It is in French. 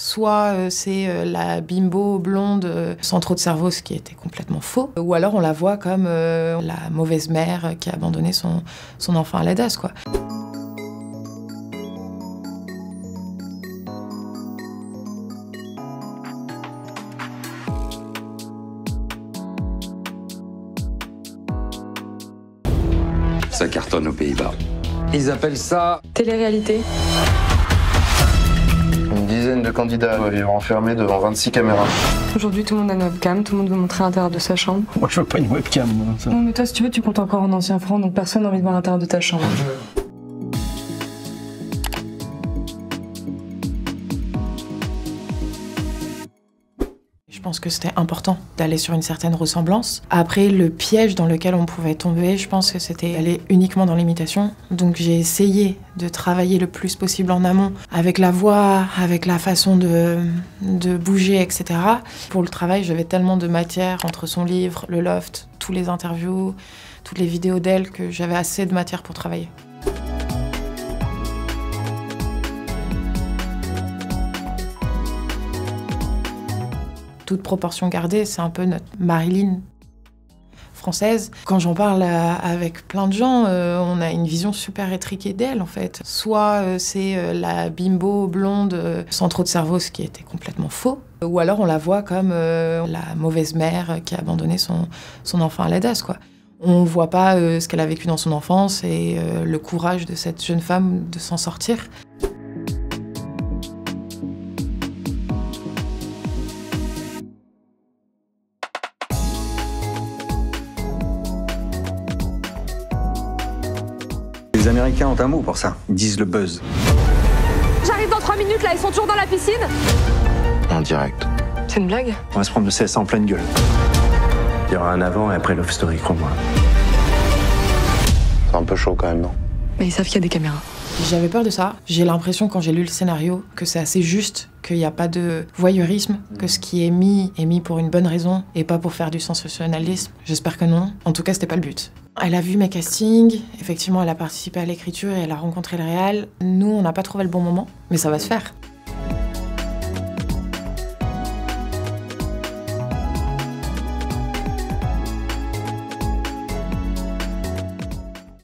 Soit euh, c'est euh, la bimbo blonde euh, sans trop de cerveau, ce qui était complètement faux. Ou alors on la voit comme la mauvaise mère qui a abandonné son, son enfant à la DAS, quoi. Ça cartonne aux Pays-Bas. Ils appellent ça télé-réalité. Une dizaine de candidats doivent vivre enfermés devant 26 caméras. Aujourd'hui, tout le monde a une webcam, tout le monde veut montrer l'intérieur de sa chambre. Moi, je veux pas une webcam. Moi, ça. Non, mais toi, si tu veux, tu comptes encore en ancien franc, donc personne n'a envie de voir l'intérieur de ta chambre. Pense que c'était important d'aller sur une certaine ressemblance. Après, le piège dans lequel on pouvait tomber, je pense que c'était aller uniquement dans l'imitation. Donc j'ai essayé de travailler le plus possible en amont avec la voix, avec la façon de, de bouger, etc. Pour le travail, j'avais tellement de matière entre son livre, le loft, tous les interviews, toutes les vidéos d'elle que j'avais assez de matière pour travailler. Toute proportion gardée, c'est un peu notre Marilyn française. Quand j'en parle euh, avec plein de gens, euh, on a une vision super étriquée d'elle en fait. Soit euh, c'est la bimbo blonde sans trop de cerveau, ce qui était complètement faux. Ou alors on la voit comme la mauvaise mère qui a abandonné son, son enfant à la DAS, quoi. On voit pas ce qu'elle a vécu dans son enfance et le courage de cette jeune femme de s'en sortir. Les Américains ont un mot pour ça. Ils disent le buzz. J'arrive dans 3 minutes là, ils sont toujours dans la piscine En direct. C'est une blague? On va se prendre le CS en pleine gueule. Il y aura un avant et après Love Story, crois-moi. C'est un peu chaud quand même, non? Mais ils savent qu'il y a des caméras. J'avais peur de ça. J'ai l'impression quand j'ai lu le scénario que c'est assez juste, qu'il n'y a pas de voyeurisme, que ce qui est mis est mis pour une bonne raison et pas pour faire du sensationnalisme. J'espère que non. En tout cas, c'était pas le but. Elle a vu mes castings, effectivement, elle a participé à l'écriture et elle a rencontré le réal. Nous, on n'a pas trouvé le bon moment, mais ça va se faire.